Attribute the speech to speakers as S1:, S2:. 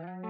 S1: Mm-hmm.